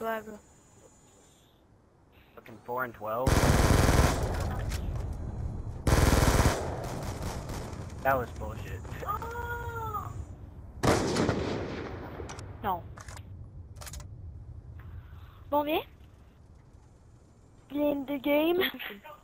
Ouais. Fucking 4 and 12. That was bullshit. No. Bon, mais? Viens the game.